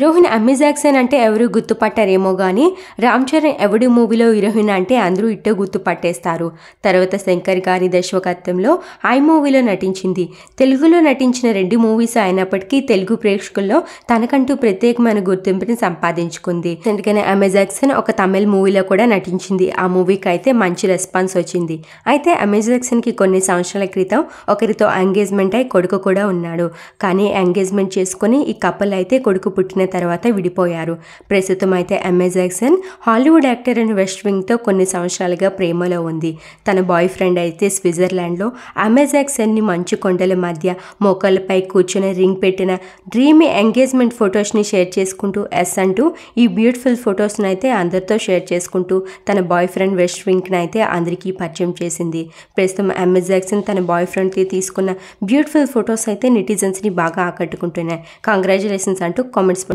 రోహిణి అమ్మి జాక్సన్ అంటే ఎవరు గుర్తుపట్టారేమో కానీ రామ్ చరణ్ ఎవడి మూవీలో హీరోయిన్ అంటే అందరూ ఇట్టే గుర్తుపట్టేస్తారు. తర్వాత శంకర్ గారి దర్శకత్వంలో ఐ మూవీలో నటించింది. తెలుగులో నటించిన రెండు మూవీస్ అయినప్పటికీ తెలుగు ప్రేక్షకుల్లో తనకంటూ ప్రత్యేకమైన గుర్తింపుని సంపాదించుకుంది. ఎందుకని అమ్మి జాక్సన్ ఒక తమిళ మూవీలో కూడా నటించింది. ఆ మూవీకి అయితే మంచి రెస్పాన్స్ వచ్చింది. అయితే అమ్మి జాక్సన్కి కొన్ని సంవత్సరాల క్రితం ఒకరితో ఎంగేజ్మెంట్ అయి కొడుకు కూడా ఉన్నాడు. కానీ ఎంగేజ్మెంట్ చేసుకుని ఈ కపుల్ అయితే కొడుకు పుట్టిన తర్వాత విడిపోయారు. ప్రస్తుతం అయితే Amy Jackson Hollywood actor and west వింగ్తో కొన్ని సంవత్సరాలుగా ప్రేమలో ఉంది. తన బాయ్ ఫ్రెండ్ అయితే స్విట్జర్లాండ్లో ఎంఏ జాక్సన్ని మంచు కొండల మధ్య మోకాళ్ళపై కూర్చుని రింగ్ పెట్టిన డ్రీమీ ఎంగేజ్మెంట్ ఫొటోస్ని షేర్ చేసుకుంటూ ఎస్ అంటూ ఈ బ్యూటిఫుల్ ఫొటోస్ని అయితే అందరితో షేర్ చేసుకుంటూ తన బాయ్ ఫ్రెండ్ వెస్ట్ వింగ్ని అయితే అందరికీ పరిచయం చేసింది. ప్రస్తుతం ఎంఎస్ జాక్సన్ తన బాయ్ ఫ్రెండ్తో తీసుకున్న బ్యూటిఫుల్ ఫొటోస్ అయితే నెటిజన్స్ని బాగా ఆకట్టుకుంటున్నాయి. కంగ్రాచులేషన్స్ అంటూ కామెంట్స్